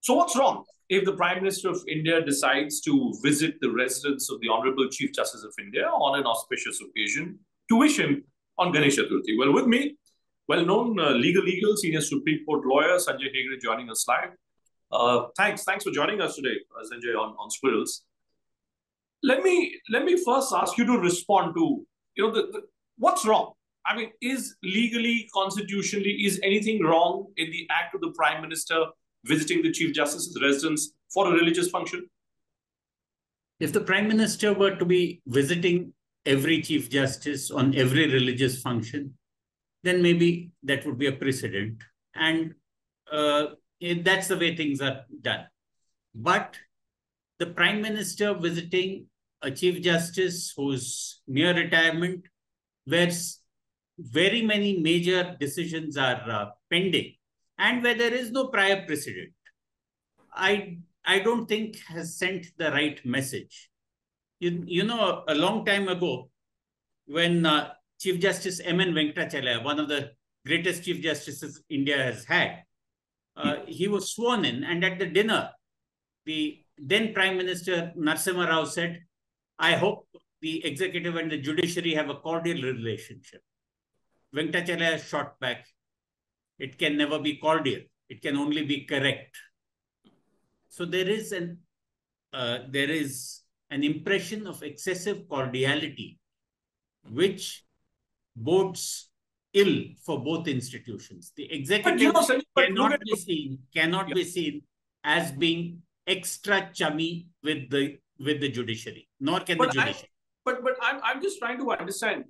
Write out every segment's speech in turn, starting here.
So what's wrong if the Prime Minister of India decides to visit the residence of the Honorable Chief Justice of India on an auspicious occasion to wish him on Ganesh Chaturthi? Well, with me, well-known uh, legal legal senior Supreme Court lawyer Sanjay Hegde joining us live. Uh, thanks, thanks for joining us today, uh, Sanjay, on, on Squirrels. Let me let me first ask you to respond to you know the, the what's wrong. I mean, is legally, constitutionally, is anything wrong in the act of the Prime Minister visiting the Chief Justice's residence for a religious function? If the Prime Minister were to be visiting every Chief Justice on every religious function, then maybe that would be a precedent. And uh, that's the way things are done. But the Prime Minister visiting a Chief Justice who's near retirement, where very many major decisions are uh, pending, and where there is no prior precedent, I I don't think has sent the right message. You, you know, a long time ago, when uh, Chief Justice M.N. Venkatachaliah, one of the greatest Chief Justices India has had, uh, he was sworn in, and at the dinner, the then Prime Minister Narasimha Rao said, I hope the executive and the judiciary have a cordial relationship. Venkatachaliah shot back, it can never be cordial. It can only be correct. So there is an uh, there is an impression of excessive cordiality, which bodes ill for both institutions. The executive you know, cannot be seen cannot yeah. be seen as being extra chummy with the with the judiciary, nor can but the judiciary. But but I'm, I'm just trying to understand.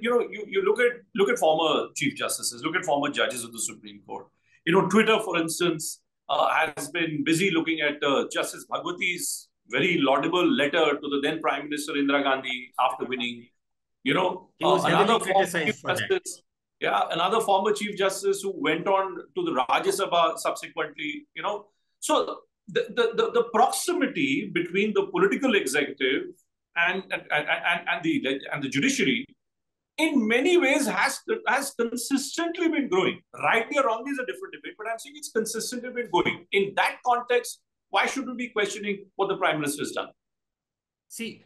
You know, you, you look at look at former chief justices, look at former judges of the Supreme Court. You know, Twitter, for instance, uh, has been busy looking at uh, Justice Bhagwati's very laudable letter to the then Prime Minister Indira Gandhi after winning. You know, uh, another criticized for justice, that. Yeah, another former chief justice who went on to the Rajya Sabha subsequently. You know, so the, the, the, the proximity between the political executive and, and, and, and, the, and the judiciary in many ways has, has consistently been growing. Rightly or wrongly is a different debate, but I'm saying it's consistently been growing. In that context, why should we be questioning what the Prime Minister has done? See,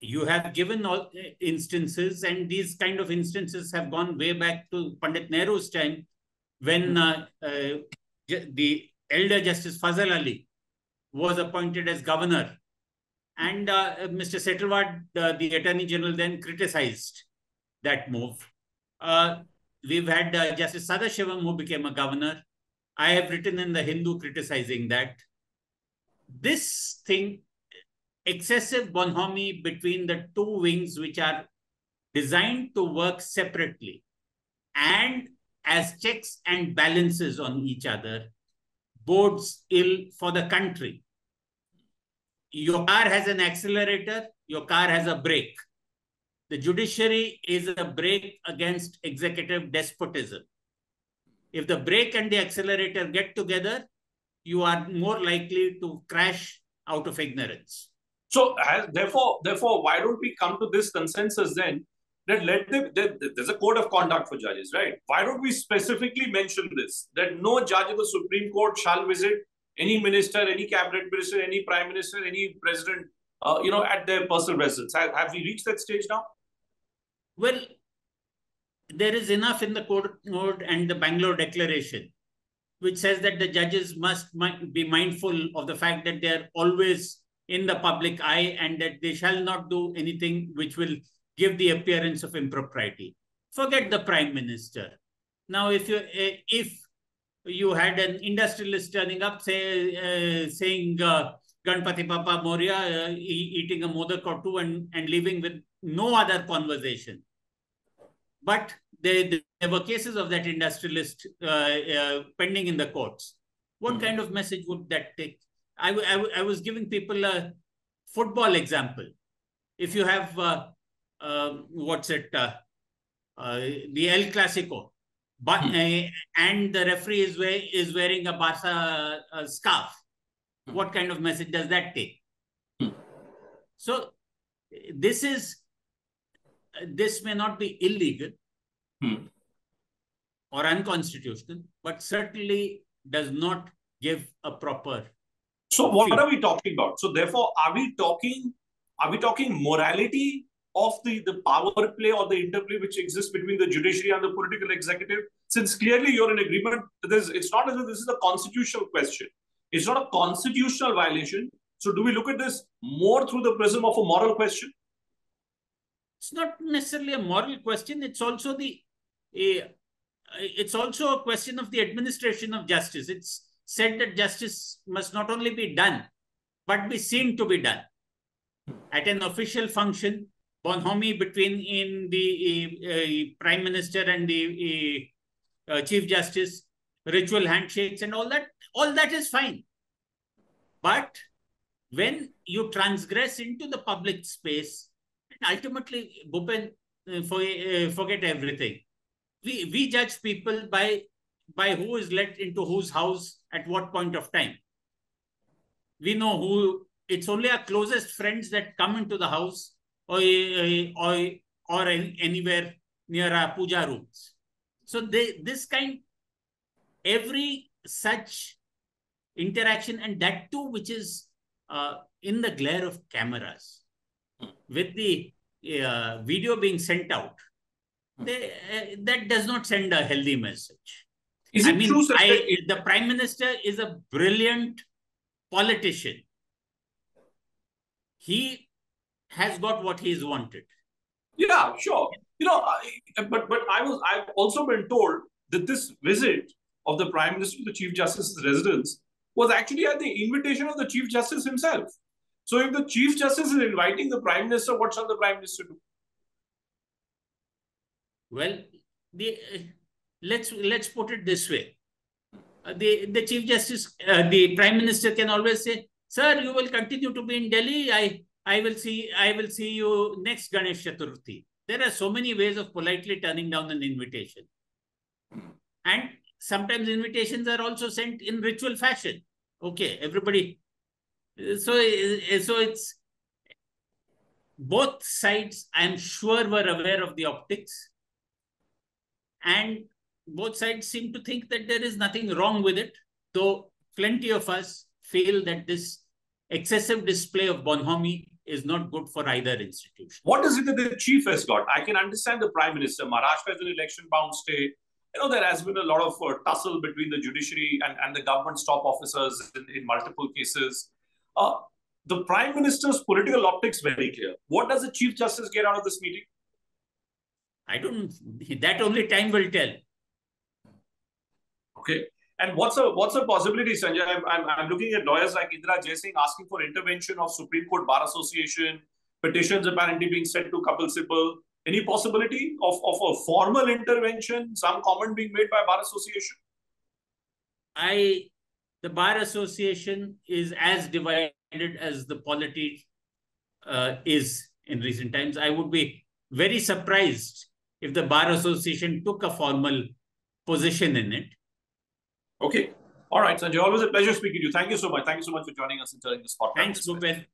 you have given all instances, and these kind of instances have gone way back to Pandit Nehru's time when uh, uh, the elder Justice Fazal Ali was appointed as governor and uh, Mr. Setalvad, uh, the Attorney General, then criticized that move. Uh, we've had uh, Justice Sathasivam, who became a governor. I have written in the Hindu criticizing that. This thing, excessive bonhomie between the two wings, which are designed to work separately and as checks and balances on each other, bodes ill for the country your car has an accelerator, your car has a brake. The judiciary is a brake against executive despotism. If the brake and the accelerator get together, you are more likely to crash out of ignorance. So, as, therefore, therefore, why don't we come to this consensus then that let them, there's a code of conduct for judges, right? Why don't we specifically mention this that no judge of the Supreme Court shall visit any minister, any cabinet minister, any prime minister, any president, uh, you know, at their personal residence. Have, have we reached that stage now? Well, there is enough in the court code and the Bangalore Declaration, which says that the judges must be mindful of the fact that they are always in the public eye and that they shall not do anything which will give the appearance of impropriety. Forget the prime minister. Now, if you eh, if you had an industrialist turning up say, uh, saying uh, Ganpati Bappa Morya uh, eating a modak or two and, and leaving with no other conversation. But there, there were cases of that industrialist uh, uh, pending in the courts. What mm -hmm. kind of message would that take? I, I, I was giving people a football example. If you have, uh, um, what's it, the El Clasico, but uh, and the referee is, wear, is wearing a Barca uh, scarf. Hmm. What kind of message does that take? Hmm. So this is this may not be illegal or unconstitutional, but certainly does not give a proper. So what feel. are we talking about? So therefore, are we talking? Are we talking morality of the, the power play or the interplay which exists between the judiciary and the political executive? Since clearly you're in agreement, there's, it's not as if this is a constitutional question. It's not a constitutional violation. So do we look at this more through the prism of a moral question? It's not necessarily a moral question. It's also the a, it's also a question of the administration of justice. It's said that justice must not only be done, but be seen to be done. At an official function, bonhomie between in the uh, prime minister and the uh, chief justice, ritual handshakes and all that, all that is fine. But when you transgress into the public space, and ultimately, uh, forget everything. We, we judge people by, by who is let into whose house at what point of time. We know who, it's only our closest friends that come into the house or, or, or anywhere near our puja rooms. So they, this kind, every such interaction and that too, which is uh, in the glare of cameras, with the uh, video being sent out, they, uh, that does not send a healthy message. Is it I mean, true, I, the prime minister is a brilliant politician. He has got what he's wanted. Yeah, sure. You know, I, but but I was I've also been told that this visit of the prime minister to the chief justice's residence was actually at the invitation of the chief justice himself. So if the chief justice is inviting the prime minister, what shall the prime minister do? Well, the uh, let's let's put it this way: uh, the the chief justice, uh, the prime minister can always say, "Sir, you will continue to be in Delhi. I I will see I will see you next Ganesh Chaturthi." There are so many ways of politely turning down an invitation, and sometimes invitations are also sent in ritual fashion. Okay, everybody. So, so it's both sides, I'm sure, were aware of the optics. And both sides seem to think that there is nothing wrong with it, though plenty of us feel that this excessive display of bonhomie is not good for either institution. What is it that the chief has got? I can understand the prime minister. Maharashtra is an election bound state you know, there has been a lot of uh, tussle between the judiciary and, and the government's top officers in, in multiple cases. Uh, the prime minister's political optics very clear. What does the chief justice get out of this meeting? I don't. That only time will tell. Okay. And what's a what's a possibility, Sanjay? I'm, I'm, I'm looking at lawyers like Indira Jaising asking for intervention of Supreme Court Bar Association, petitions apparently being sent to Kapil Sibal. Any possibility of, of a formal intervention, some comment being made by Bar Association? I, the Bar Association is as divided as the polity uh, is in recent times. I would be very surprised if the Bar Association took a formal position in it. Okay. All right, Sanjay. Always a pleasure speaking to you. Thank you so much. Thank you so much for joining us and telling this podcast. Thanks, Bhupen.